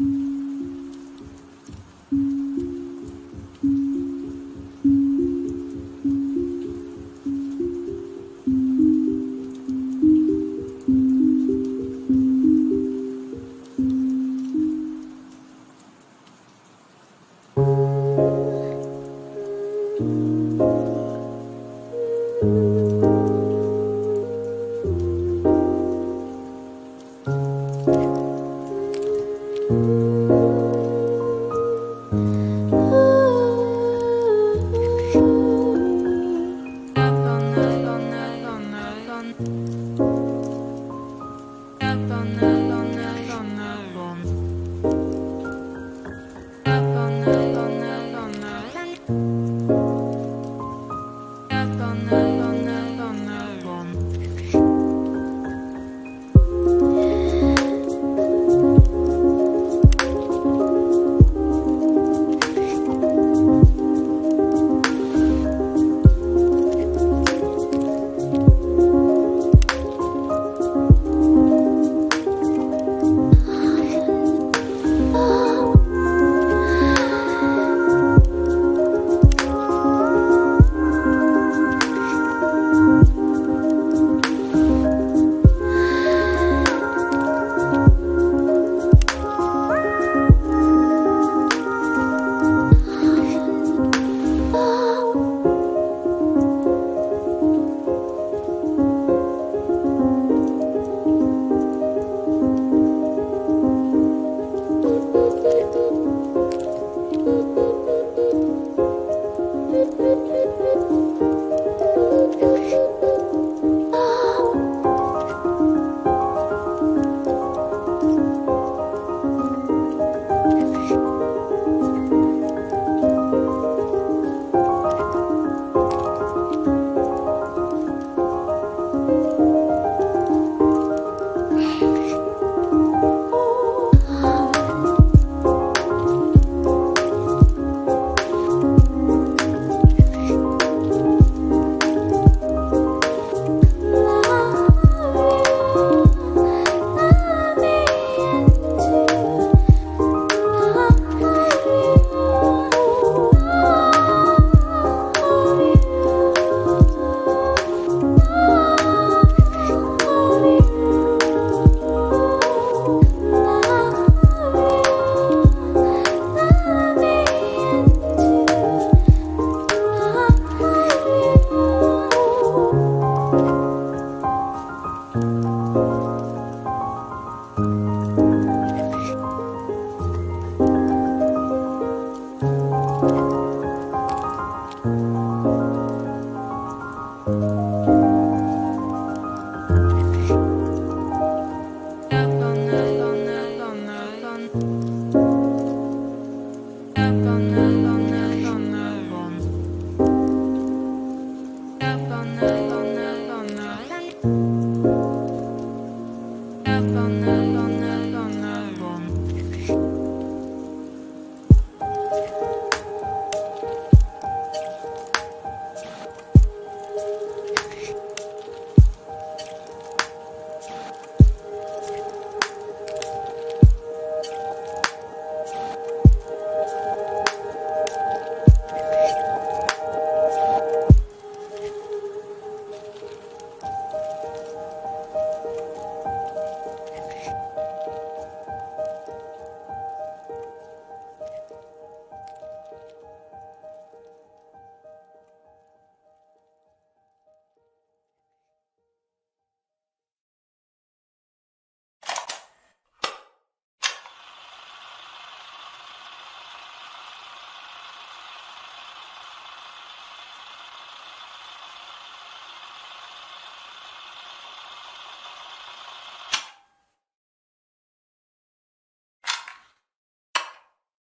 Mm-hmm.